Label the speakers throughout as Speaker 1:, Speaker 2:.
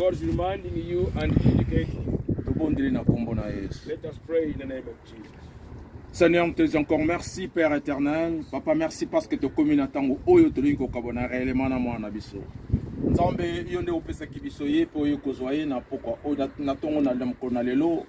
Speaker 1: God is reminding you and indicating.
Speaker 2: Tobondeli na kombo na Yesu.
Speaker 1: Let us pray in the name of Jesus.
Speaker 2: Seigneur, nous te disons encore merci, Père éternel. Papa, merci parce que tu as commis tango oyo tolingi kokabona réellement na mwana biso. Nzambe, yo nde opesaki biso ye mpo ye kozwa ye na pokwa oyo na ntongo na mokolo na lelo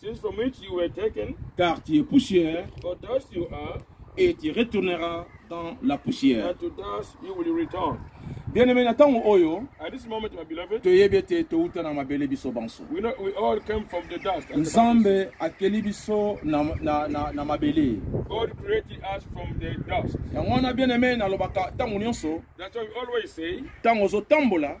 Speaker 1: Since from which you were taken,
Speaker 2: car tu es poussière,
Speaker 1: for dust you are,
Speaker 2: et tu retourneras dans la poussière.
Speaker 1: And to dust you will return.
Speaker 2: bien aimé na ntango oyo toyebi ete touta na mabele biso banso nzambe akeli biso na, na, na, na mabele yango wana bien aimé nalobaka ntango nyonso ntango ozotambola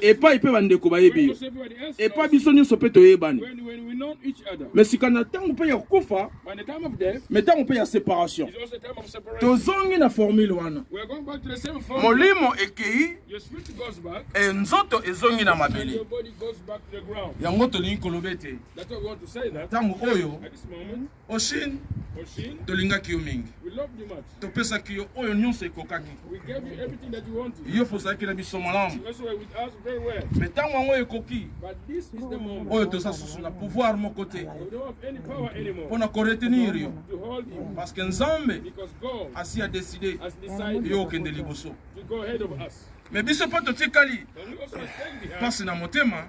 Speaker 2: epai mpe bandeko bayebi yo epai biso nyonso mpe toyebani me sika na ntango mpe ya kokufa me ntango mpe ya
Speaker 1: separation
Speaker 2: tozongi na formule wana molimo ekei e nzoto ezongi na mabele yango tolingi koloba ete ntango oyo
Speaker 1: Oshin,
Speaker 2: tolingaki yo mingi topesaki yo oyo nyonso ekokaki yo mpo ozalaki na biso malamu me ntango yango ekoki oyo toza susu na pouvoir moko te mpo na koretenir yo parce que nzambe asi adeside yo okende liboso me biso mpo totikali mpasi na motema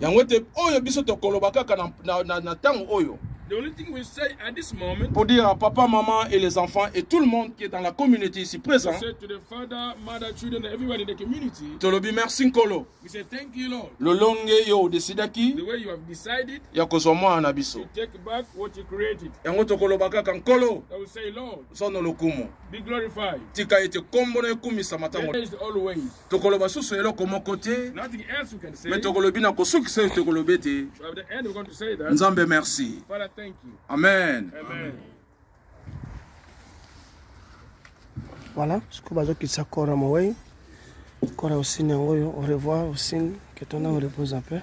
Speaker 2: yango ete oyo biso tokoloba kaka na, na, na, na ntango oyo
Speaker 1: The only thing we say at this moment,
Speaker 2: pour dire à papa, maman et les enfants et tout le monde qui est dans la communauté ici présent,
Speaker 1: to the father, mother, children, everybody in the community,
Speaker 2: tolobi merci Nkolo.
Speaker 1: We say thank you Lord.
Speaker 2: Lolonge yo odesidaki.
Speaker 1: The way you have decided.
Speaker 2: Ya kozwa mwana biso.
Speaker 1: To take back what you created.
Speaker 2: Yango tokoloba kaka Nkolo.
Speaker 1: I will say Lord.
Speaker 2: Sono lokumu.
Speaker 1: Be glorified.
Speaker 2: Tika ete kombo na ekumisama
Speaker 1: tango. Always.
Speaker 2: tokoloba susu eloko moko te me tokolobi na kosukisa oyo tokoloba ete nzambe merci amen,
Speaker 1: amen.
Speaker 3: voilà sikoyo bazokitisa kora mowei kora osini yango oyo au revoir osini que ton ame repose en paix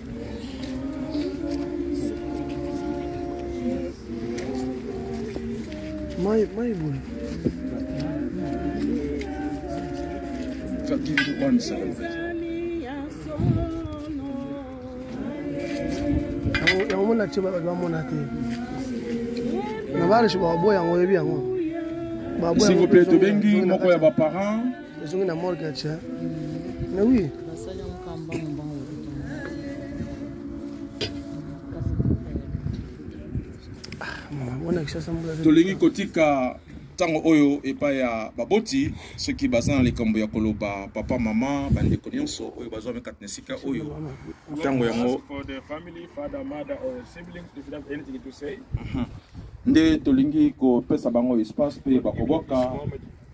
Speaker 3: Mai, mai bun.
Speaker 2: Fucking do one second.
Speaker 3: yango mona tie bato bamona te na bareshe baboya yango oyebi yango
Speaker 2: S'il vous plaît, tobengi moko ya ba parents.
Speaker 3: ezongi na mortgage hein? mais oui
Speaker 4: basali yango
Speaker 3: kambango bango ah,
Speaker 2: tolingi kotika ntango oyo epai ya baboti soki baza na likambo ya koloba papa mama bandeko nyonso oyo bazwami kati na esika oyo ntango yango
Speaker 1: mhm.
Speaker 2: nde tolingi kopesa bango espace mpe bakobwaka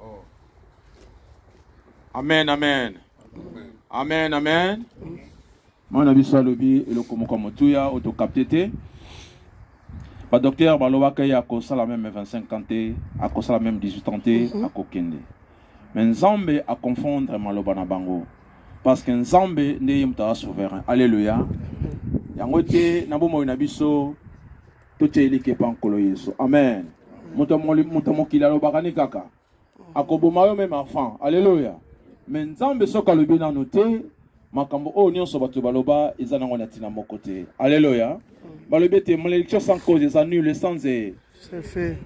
Speaker 1: Oh.
Speaker 5: Amen,
Speaker 1: amen.
Speaker 5: Amen,
Speaker 1: amen.
Speaker 5: Moi, na
Speaker 2: biso alobi eloko moko motuya oto capte te. Ba docteur balobaka ya kosala même 25 ans te, akosala même 18 ans te, mhm. akokende. Mais Nzambe a confondre maloba na bango. Parce que Nzambe nde ye souverain. Alléluia. Yango te na bomoi na biso totie eliki epa nkolo yesu amen moto mokili alobaka ni kaka akoboma yo meme enfant aleluya me nzambe soki alobi nanu te makambo oyo nyonso bato baloba eza nango na ntina moko te aleluya balobi ete malédiction sans cause eza
Speaker 3: nul esanze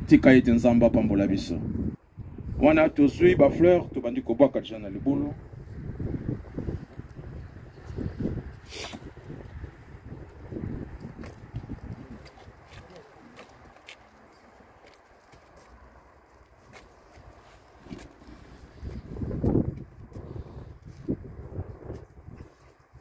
Speaker 2: tika ete nzambe apambola biso wana tozwi bafleur tobandi kobwaka deja na libulu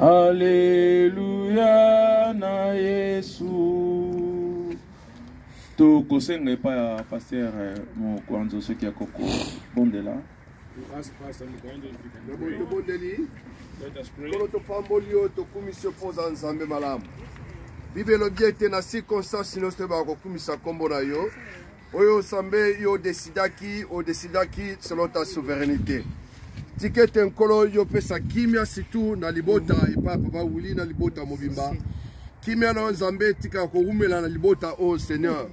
Speaker 2: Alleluia na Yesu. tokosenga epai ya paster
Speaker 1: eh, mokwanzo soki
Speaker 6: ya
Speaker 1: kokobondela
Speaker 6: tobondeli kolo topamboli yo tokumisi yo mpo oza nzambe malamu bibelo bie te na circonstance nyonso toyebaka kokumisa nkombo na yo Oyo sambe yo decidaki, o decidaki selon ta souveraineté. Tikete nkolo yo pesa kimia surtout na libota epa papa wuli na libota mobimba. Kimia na Nzambe tika ko wumela na libota o oh, Seigneur.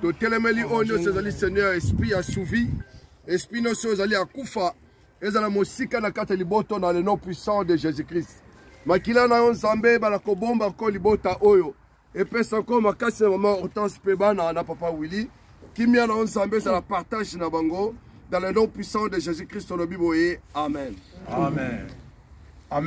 Speaker 6: To telemeli o oh, nyonso ezali Seigneur esprit ya souvi, esprit nyonso ezali akufa ezala mosika na kati ya liboto na le nom puissant de Jésus-Christ. makila na yo nzambe ebala kobomba ko libota oyo epesa nko makasi na mama hortense mpe bana na papa willy kimia na yo nzambe ezala partage na bango dans le nom puissant de jésus christ olobi boye amen, amen.
Speaker 2: amen.